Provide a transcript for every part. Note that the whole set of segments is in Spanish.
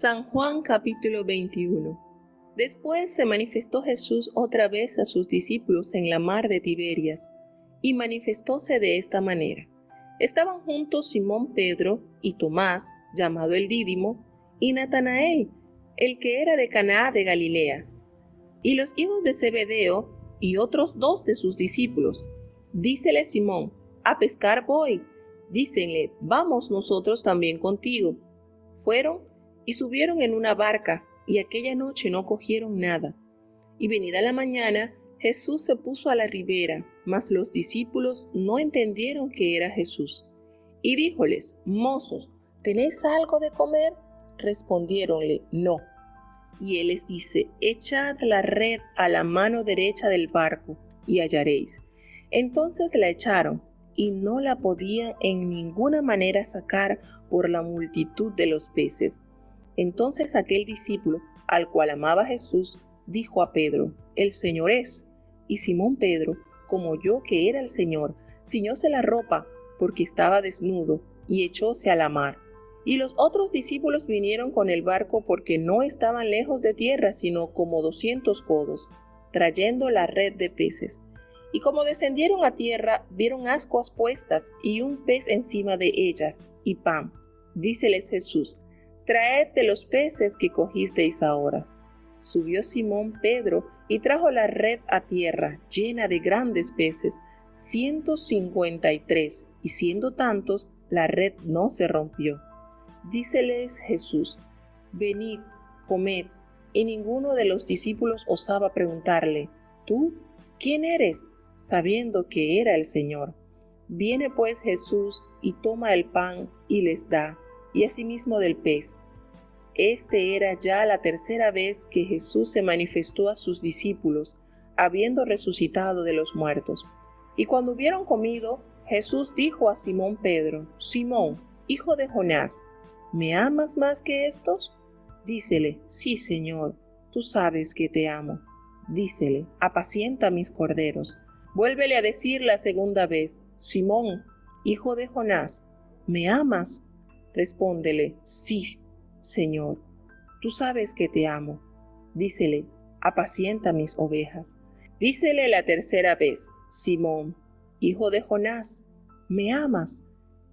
San Juan capítulo 21 Después se manifestó Jesús otra vez a sus discípulos en la mar de Tiberias, y manifestóse de esta manera. Estaban juntos Simón Pedro y Tomás, llamado el Dídimo, y Natanael, el que era de Canaá de Galilea, y los hijos de Zebedeo y otros dos de sus discípulos. Dícele Simón, a pescar voy. Dícenle, vamos nosotros también contigo. Fueron y subieron en una barca, y aquella noche no cogieron nada. Y venida la mañana, Jesús se puso a la ribera, mas los discípulos no entendieron que era Jesús. Y díjoles, mozos, ¿tenéis algo de comer? Respondiéronle, no. Y él les dice, echad la red a la mano derecha del barco, y hallaréis. Entonces la echaron, y no la podían en ninguna manera sacar por la multitud de los peces. Entonces aquel discípulo, al cual amaba Jesús, dijo a Pedro, El Señor es. Y Simón Pedro, como yo que era el Señor, ciñóse la ropa, porque estaba desnudo, y echóse a la mar. Y los otros discípulos vinieron con el barco porque no estaban lejos de tierra, sino como doscientos codos, trayendo la red de peces. Y como descendieron a tierra, vieron ascuas puestas y un pez encima de ellas, y pan. Díceles Jesús, traed los peces que cogisteis ahora. Subió Simón Pedro y trajo la red a tierra, llena de grandes peces, ciento cincuenta y tres, y siendo tantos, la red no se rompió. Díceles Jesús, venid, comed. Y ninguno de los discípulos osaba preguntarle, ¿tú quién eres? sabiendo que era el Señor. Viene pues Jesús y toma el pan y les da, y asimismo del pez. Este era ya la tercera vez que Jesús se manifestó a sus discípulos, habiendo resucitado de los muertos. Y cuando hubieron comido, Jesús dijo a Simón Pedro, Simón, hijo de Jonás, ¿me amas más que estos? Dícele, sí, Señor, tú sabes que te amo. Dícele, apacienta mis corderos. Vuélvele a decir la segunda vez, Simón, hijo de Jonás, ¿me amas? Respóndele, sí, Señor, tú sabes que te amo. Dícele, apacienta mis ovejas. Dícele la tercera vez, Simón, hijo de Jonás, ¿me amas?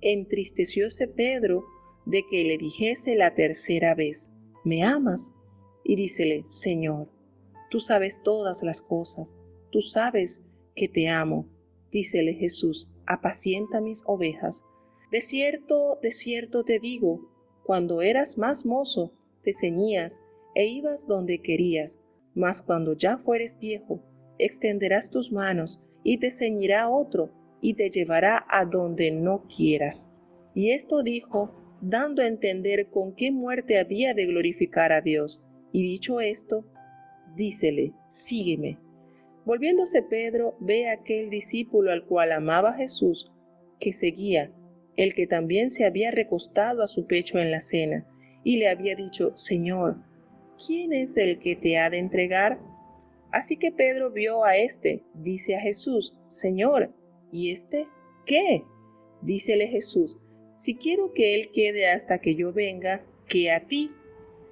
Entristecióse Pedro de que le dijese la tercera vez, ¿me amas? Y dícele, Señor, tú sabes todas las cosas, tú sabes que te amo. Dícele Jesús, apacienta mis ovejas. De cierto, de cierto te digo, cuando eras más mozo, te ceñías e ibas donde querías, mas cuando ya fueres viejo, extenderás tus manos y te ceñirá otro y te llevará a donde no quieras. Y esto dijo, dando a entender con qué muerte había de glorificar a Dios. Y dicho esto, dícele, sígueme. Volviéndose Pedro, ve a aquel discípulo al cual amaba Jesús, que seguía, el que también se había recostado a su pecho en la cena, y le había dicho, Señor, ¿quién es el que te ha de entregar? Así que Pedro vio a éste, dice a Jesús, Señor, ¿y éste qué? Dícele Jesús, si quiero que él quede hasta que yo venga, que a ti,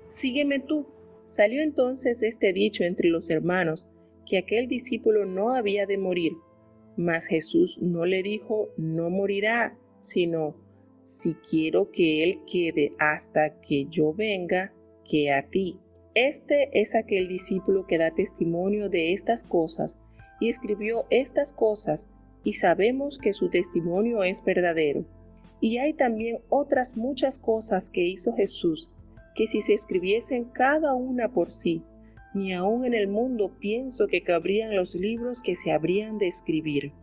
sígueme tú. Salió entonces este dicho entre los hermanos, que aquel discípulo no había de morir. Mas Jesús no le dijo, no morirá, sino, si quiero que él quede hasta que yo venga, que a ti. Este es aquel discípulo que da testimonio de estas cosas y escribió estas cosas y sabemos que su testimonio es verdadero. Y hay también otras muchas cosas que hizo Jesús, que si se escribiesen cada una por sí, ni aun en el mundo pienso que cabrían los libros que se habrían de escribir.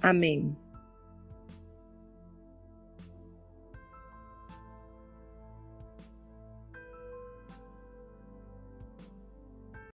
Amén.